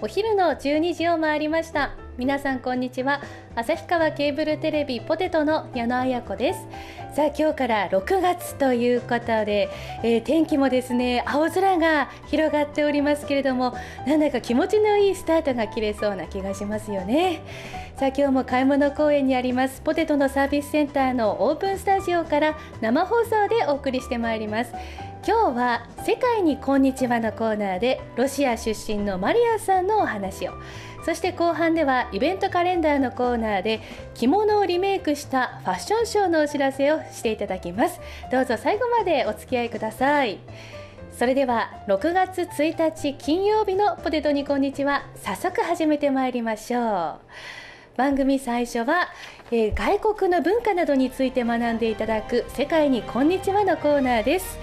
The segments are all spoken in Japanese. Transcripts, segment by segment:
お昼の12時を回りました。皆さんこんにちは。旭川ケーブルテレビポテトの矢野彩子です。さあ今日から6月ということで、えー、天気もですね青空が広がっておりますけれどもなんだか気持ちのいいスタートが切れそうな気がしますよね。さあ今日も買い物公園にありますポテトのサービスセンターのオープンスタジオから生放送でお送りしてまいります。今日は「世界にこんにちは」のコーナーでロシア出身のマリアさんのお話を。そして後半ではイベントカレンダーのコーナーで着物をリメイクしたファッションショーのお知らせをしていただきます。どうぞ最後までお付き合いください。それでは6月1日金曜日のポテトにこんにちは。早速始めてまいりましょう。番組最初は、えー、外国の文化などについて学んでいただく世界にこんにちはのコーナーです。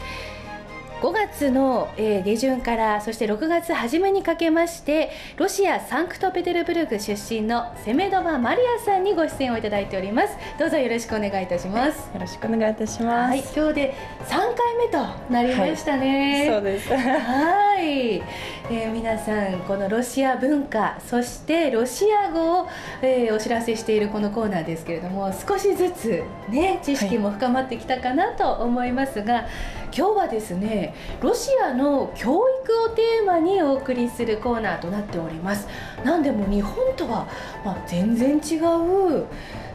5月の、えー、下旬からそして6月初めにかけましてロシア・サンクトペテルブルク出身のセメドバ・マリアさんにご出演をいただいております。どうぞよろしくお願いいたします、よろしくお願いいたします、はい、今日で3回目となりましたね、はい、そうです。はい、えー、皆さんこのロシア文化そしてロシア語を、えー、お知らせしているこのコーナーですけれども少しずつね知識も深まってきたかなと思いますが、はい今日はですねロシアの教育をテーマにお送りするコーナーとなっております。なんでも日本とは、まあ、全然違う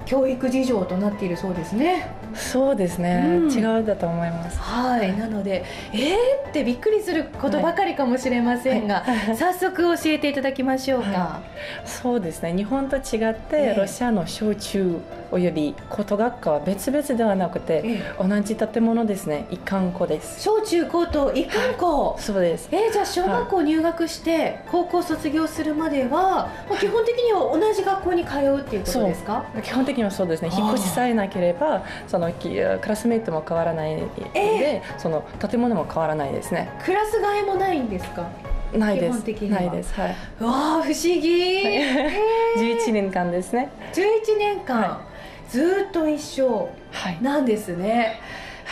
教育事情となっているそうですね。そうですね、うん、違うだと思います。はい。なのでえー？ってびっくりすることばかりかもしれませんが、はい、早速教えていただきましょうか、はい、そうですね。日本と違ってロシアの小中および高学科は別々ではなくて、ええ、同じ建物ですね。一貫校です。小中高と一貫校、そうです。えー、じゃあ小学校入学して高校卒業するまでは、まあ、基本的には同じ学校に通うっていうことですか？基本的にはそうですね。引っ越しさえなければそのクラスメートも変わらないので、えー、その建物も変わらないですね。クラス替えもないんですか？ないです。ないです。はい。わあ不思議、はい、11年間ですね。11年間、はい。ずっと一緒。なんですね。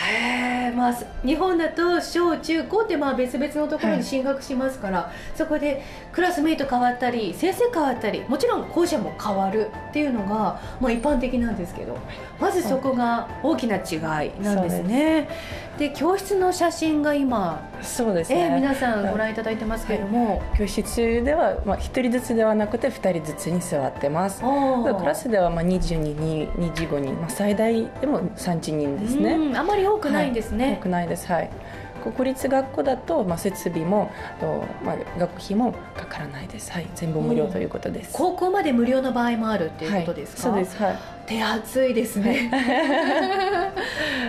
へえまあ、日本だと小中高ってまあ別々のところに進学しますから、はい、そこでクラスメイト変わったり先生変わったりもちろん校舎も変わるっていうのが、まあ、一般的なんですけどまずそこが大きな違いなんですね。で教室の写真が今そうですね、えー、皆さんご覧いただいてますけれども、はい、教室では、まあ、1人ずつではなくて2人ずつに座ってます。クラスではまあ22人25人、まあ、最大でも30人ですね。あまり多くないんですね、はい、多くないです。はい国立学校だと、まあ、設備もと、まあ、学費もかからないです、はい、全部無料ということです、高校まで無料の場合もあるっていうことですか、はい、そうです、はい手厚いですね。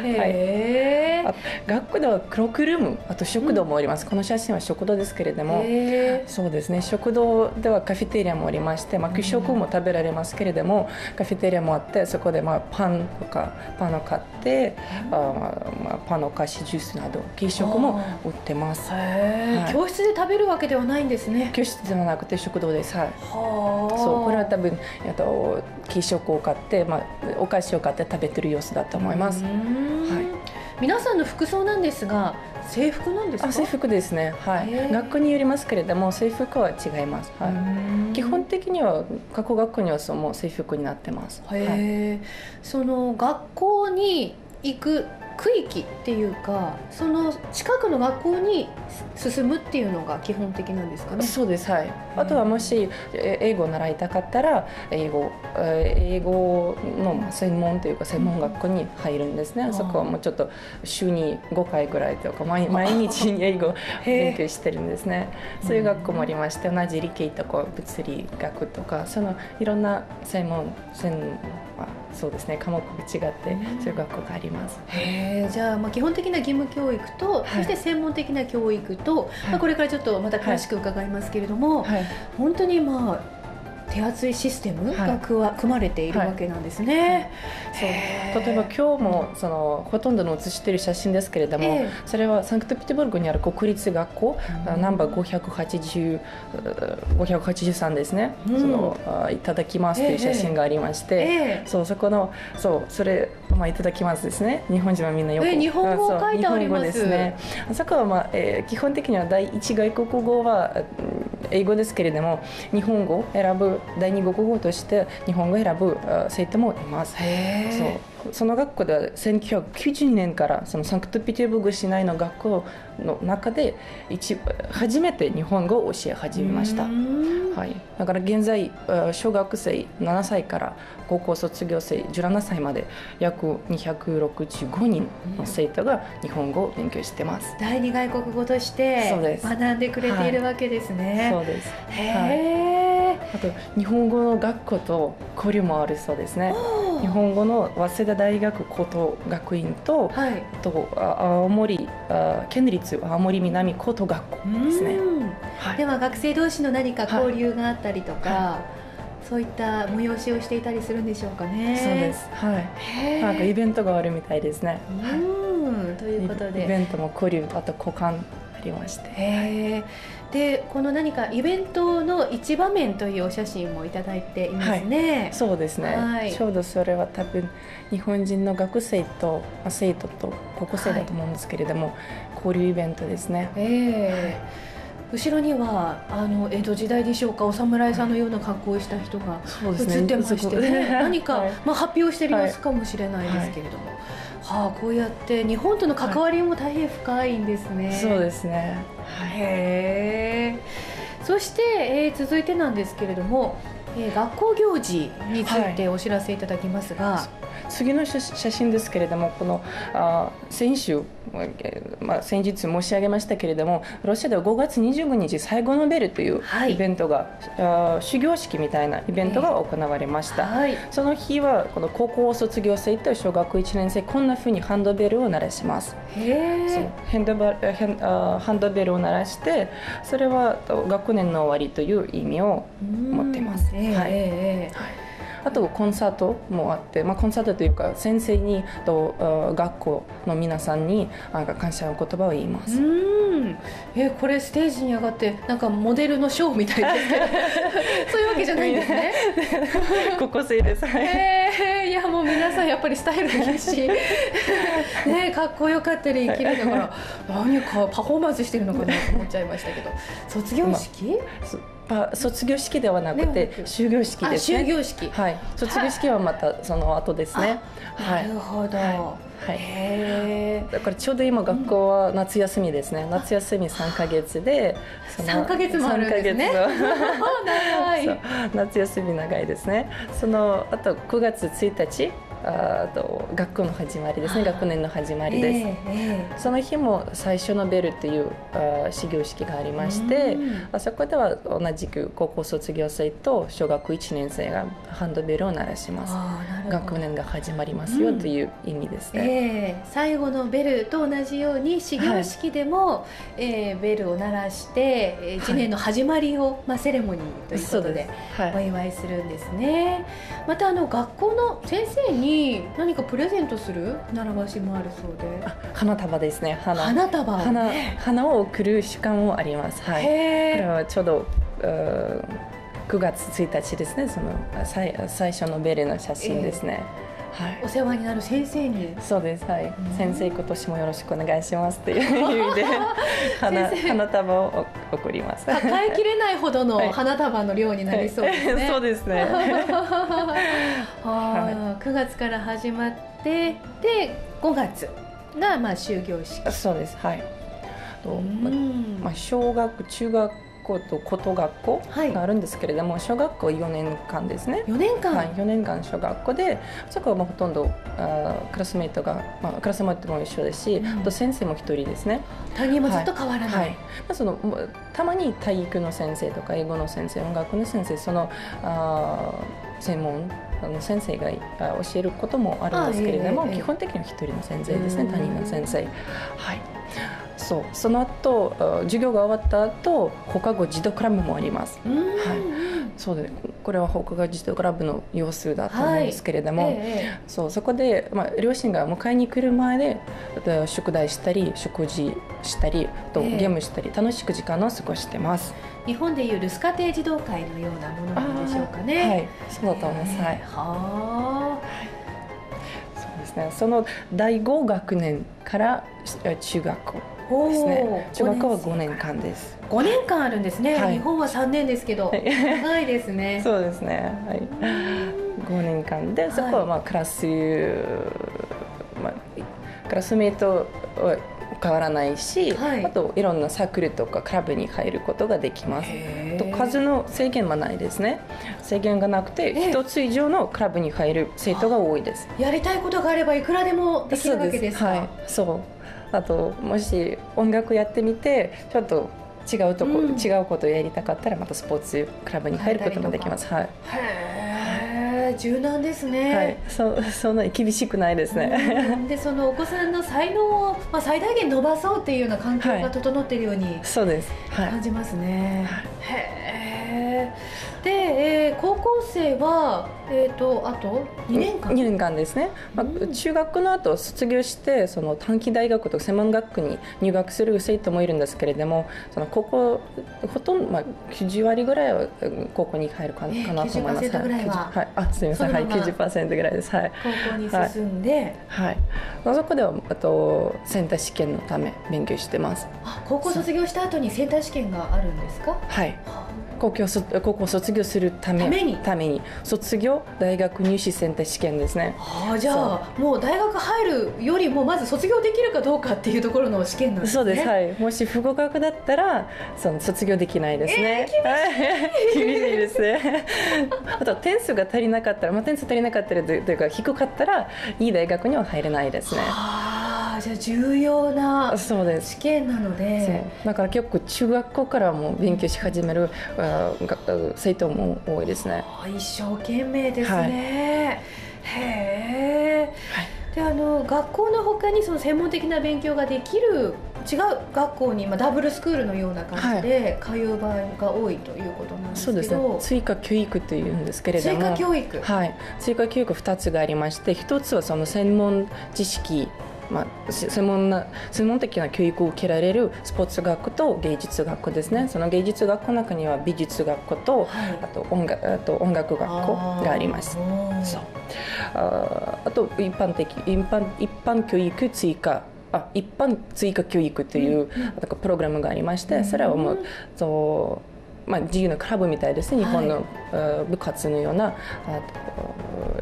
へはい、学校ではクロックルームあと食堂もあります、うん、この写真は食堂ですけれども。そうですね。食堂ではカフェテリアもありまして、まあ、給食も食べられますけれども、うん、カフェテリアもあってそこでまあパンとかパンを買って、うん、あまあ、パンのお菓子ジュースなど軽食も売ってます、はい、教室で食べるわけではないんですね。教室ではなくて食堂です。はい。そうこれは多分と軽食を買ってまあ、お菓子を買って食べてる様子だと思います。はい、皆さんの服装なんですが制服なんですか？制服ですね、はい、学校によりますけれども制服は違います、はい、基本的には各校学校にはその制服になってます、はい、その学校に行く区域っていうかその近くの学校に進むっていうのが基本的なんですかね？そうですはい。あとはもし英語を習いたかったら英語英語の専門というか専門学校に入るんですね、そこはもうちょっと週に5回ぐらいとか毎毎日に英語勉強してるんですね。そういう学校もありまして同じ理系とか物理学とかそのいろんな専門専門そうですね科目が違ってそういう学校があります。へじゃあまあ基本的な義務教育と、はい、そして専門的な教育と、はい、まあこれからちょっとまた詳しく伺いますけれども、はい、本当にまあ手厚いシステムが組まれているわけなんですね。そう例えば今日もそのほとんどの写している写真ですけれども、えー、それはサンクトペテルブルクにある国立学校、うん、ナンバー580 583ですね、うん、そのいただきますという写真がありまして、えー、そうそこのそうそれまあいただきますですね。日本人はみんなよく、えー、日本語書いてあります。ね。あそこはまあ、えー、基本的には第一外国語は英語ですけれども日本語を選ぶ第二国語として日本語を選ぶあ生徒もいます。そうその学校では1990年からそのサンクトペテルブルク市内の学校の中で一初めて日本語を教え始めました。はい、だから現在あ小学生7歳から高校卒業生17歳まで約265人の生徒が日本語を勉強してます。第二外国語として学んでくれているわけですね。そうです。へえ、あと日本語の学校と交流もあるそうですね。日本語の早稲田大学高等学院とはい。あとあ青森あ県立青森南高等学校ですね。うんはいでは学生同士の何かはい交流があったりとか、そういった催しをしていたりするんでしょうかね。そうです。はい。なんかイベントがあるみたいですね。はいうんということイで。ベントも交流あと交換ありまして。でこの何かイベントの一場面というお写真もいただいていますね。そうですね、はい。ちょうどそれは多分日本人の学生とまあ生徒と高校生だと思うんですけれども、交流イベントですね。ええ後ろにはあの江戸時代でしょうかお侍さんのような格好をした人が映ってましてね。何か、はい。まあ、発表してる様子かもしれないですけれども、はあ、こうやって日本との関わりも大変深いんですね。そうですね。へえそして、えー続いてなんですけれども、えー学校行事についてお知らせいただきますが、次の写写真ですけれどもこのあ先週、えーまあ、先日申し上げましたけれどもロシアでは5月25日最後のベルというはい。イベントが、あ修行式みたいなイベントが行われました。はい、その日はこの高校卒業生と小学1年生こんな風にハンドベルを鳴らします。へそう。えヘンドハンドベルを鳴らしてそれはと学年の終わりという意味を持ってます。うんええはい。ええあとコンサートもあって、まあ、コンサートというか先生にとあ学校の皆さんにあ感謝の言葉を言います。うん。えこれステージに上がってなんかモデルのショーみたいですけど そういうわけじゃないんですね。高校生です。はい。えー、いやもう皆さんやっぱりスタイルがいいし。ねかっこよかったり綺麗だから何かパフォーマンスしてるのかなと思っちゃいましたけど。卒業式、そパ卒業式ではなくてく。終業式あですね。終業式、はい、卒業式はまたその後ですね。はないるほど、はい。へだからちょうど今学校は夏休みですね、夏休み3ヶ月でその3ヶ月もあるんですね。3ヶ月 ー長い。夏休み長いですね。そのあと9月1日ああと学校の始まりですねあ学年の始まりです、えええその日も最初のベルというあ始業式がありましてうん。あそこでは同じく高校卒業生と小学1年生がハンドベルを鳴らしえます。学年が始まりますようんという意味ですね、ええ最後のベルと同じように始業式でも、ええベルを鳴らして、ええ一年の始まりを、まあ、セレモニーということではい。お祝いするんですね。またあの学校の先生に何かプレゼントする？習わしもあるそうであ花束ですね花花束を？花ね花を贈る習慣もあります。はい。これはちょうどうー9月1日ですね。そのあ最最初のベルの写真ですね。はい。お世話になる先生にそうです。はいん。先生今年もよろしくお願いしますっていう意味で 花花束を贈ります。抱えきれないほどのはい花束の量になりそうですね。そうですね。はあ、9月から始まってで5月がまあ終業式。そうです。はい。とうまんまあ小学中学校と高等学校はいがあるんですけれども、小学校4年間ですね。4年間、はい、4年間小学校でそこはもうほとんどあークラスメートが、まあ、クラスメートも一緒ですし、うんあと先生も一人ですね、担任もずっと変わらない。はいまあ、そのたまに体育の先生とか英語の先生音楽の先生そのあー専門あの先生があ教えることもあるんですけれども、基本的には一人の先生ですねうん。担任の先生。はい。そう。その後あ授業が終わった後放課後児童クラブもあります。うんはい。そうでこれは放課後児童クラブの様子だと思うんですけれども、えそうそこで、まあ、両親が迎えに来る前でえ宿題したり食事したりあとええ。ゲームしたり楽しく時間を過ごしてます。え日本でいう留守家庭児童会のようなものなんでしょうかね。はい、そうだと思います。はい、はそうですね。その第5学年からえ中学校ですね。中学校は5五年年間です。5年間あるんですね、はい。日本は3年ですけどはい。長いですね。そうですね。はい。5年間でそこはまあクラス、まあ、クラスメートは変わらないし、はい。あといろんなサークルとかクラブに入ることができます。と数の制限はないですね。制限がなくてええ。一つ以上のクラブに入る生徒が多いです。やりたいことがあればいくらでもできるわけですか？はい。そう。あともし音楽やってみてちょっと違うとこ、うん。違うことをやりたかったらまたスポーツクラブに入ることもできます。はい、柔軟ですね、はい、そそんなに厳しくないですね、うん。でそのお子さんの才能を、まあ、最大限伸ばそうっていうような環境はい。が整っているようにそうです。はい。感じますね。はい。へえ。で、えー高校生はえっ、とあと2年間？2年間ですね、まあ、うん。中学の後卒業してその短期大学とか専門学校に入学する生徒もいるんですけれどもその高校ほとんど、まあ、90割ぐらいはうん高校に入るかなと思います。90%ぐらいは？はい、はい。あすみません。はい。そのまま。90%ぐらいです。はい。高校に進んで、はい、そこではあとセンター試験のため勉強してます。あ高校卒業した後にセンター試験があるんですか？はい。は高校そ高校卒業するためために？卒業大学入試センター試験ですね。あじゃあもう大学入るよりもまず卒業できるかどうかっていうところの試験なんですね。そうです、はい、もし不合格だったらその卒業できないですね、はい。厳しいですね。あと点数が足りなかったら、まあ、点数足りなかったらというか低かったらいい大学には入れないですね。ああじゃあ重要なそうです。試験なので。だから結構中学校からも勉強し始めるあが生徒も多いですね。あ一生懸命ですね。へえ。であの学校のほかにその専門的な勉強ができる違う学校に、まあ、ダブルスクールのような感じで通う場合が多いということなんですそうですね。追加教育というんですけれど追も加教育、はい、追加教育2つがありまして1つはその専門知識、まあ、し専門な専門的な教育を受けられるスポーツ学校と芸術学校ですね。その芸術学校の中には美術学校とはい。あと音楽あと音楽学校があります。あそう。あーあと一般的一般一般教育追加あ一般追加教育という、なんかプログラムがありまして、それはもうそう、まあ、自由なクラブみたいですね。日本の、部活のようなあ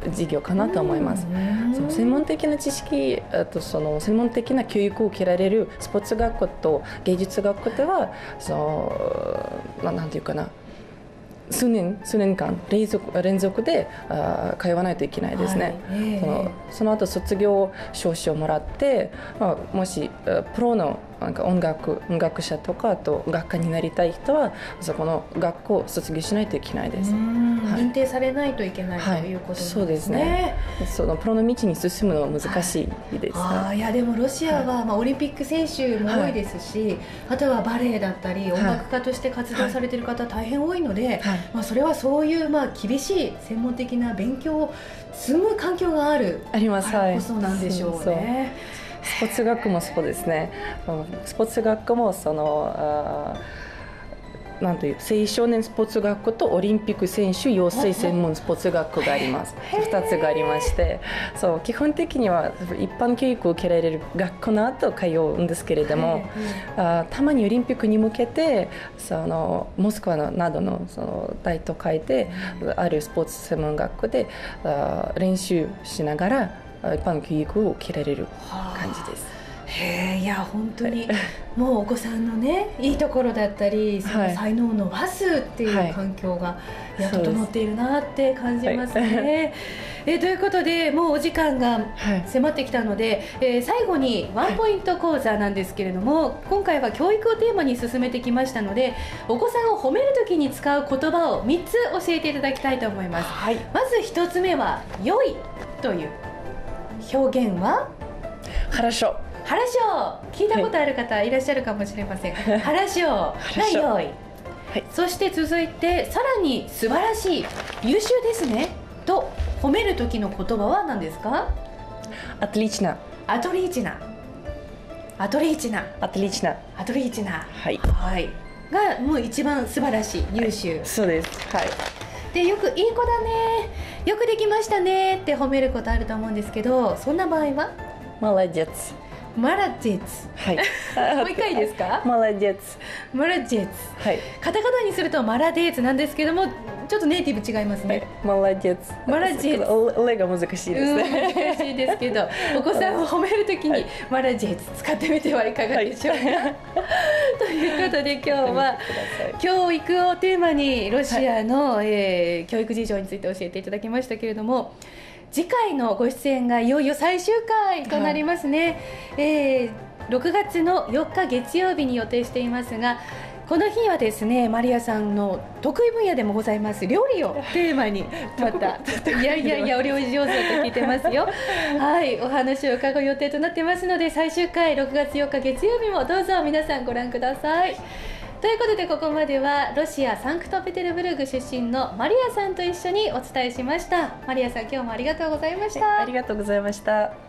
と授業かなと思います。うんその専門的な知識あとその専門的な教育を受けられるスポーツ学校と芸術学校ではそのまあなんていうかな数年数年間連続連続であー通わないといけないですね。はい。ええ。そのその後卒業証書をもらって、まあ、もしあプロのなんか音楽音楽者とかあと学科になりたい人はそこの学校を卒業しないといけないです。うん。はい。認定されないといけないとはいいうことね。そうですね。そのプロの道に進むのは難しいです。あーいやでもロシアは、まあ、オリンピック選手も多いですし、あとはバレエだったり音楽家として活動されている方大変多いので、はいまあ、それはそういう、まあ、厳しい専門的な勉強を積む環境があるあります。からこそなんでしょうそうね。スポーツ学もそうですね。うんスポーツ学もそのあーなんという青少年スポーツ学校とオリンピック選手養成専門スポーツ学校があります。二つがありまして、そう基本的には一般教育を受けられる学校の後通うんですけれども。あーたまにオリンピックに向けてそのモスクワのなどのその大都会であるスポーツ専門学校であー練習しながらあ一般教育を受けられる感じです。へえいや本当にもうお子さんのねいいところだったりそのはい才能を伸ばすっていはいう環境が、い、やそうです整っているなって感じますね。はえということでもうお時間がはい迫ってきたので、えー最後にワンポイント講座なんですけれども、今回は教育をテーマに進めてきましたのでお子さんを褒めるときに使う言葉を3つ教えていただきたいと思いますはい。まず1つ目は「良い」という表現はхорошо。 「 原賞聞いたことある方いらっしゃるかもしれません。原賞が用意はい、そして続いてさらに素晴らしい優秀ですねと褒める時の言葉は何ですか？アトリーチナ。アトリーチナ。アトリーチナ。アトリーチナ。アトリーチナ。はい、はい、がもう一番素晴らしい優秀、はい、そうです。はい。でよくいい子だね。よくできましたねって褒めることあると思うんですけどそんな場合は？マラジェツマラジェツ。はい。もう一回いいですか？マラジェツ。マラジェツ。はい。カタカナにするとマラデーツなんですけどもちょっとネイティブ違いますね、マラジェツ。マラジェツ。レが難しいですうんね難しいですけどお子さんを褒めるときに、マラジェツ使ってみてはいかがでしょうか、ということで今日は教育をテーマにロシアの、えー教育事情について教えていただきましたけれども次回のご出演がいよいよ最終回となりますね、えー6月の4日月曜日に予定していますがこの日はですねマリアさんの得意分野でもございます料理をテーマに またいやいやいやお料理上手だと聞いてますよ。はいお話を伺う予定となってますので最終回6月4日月曜日もどうぞ皆さんご覧くださいということでここまではロシア・サンクトペテルブルク出身のマリアさんと一緒にお伝えしました。マリアさん今日もありがとうございました、ありがとうございました。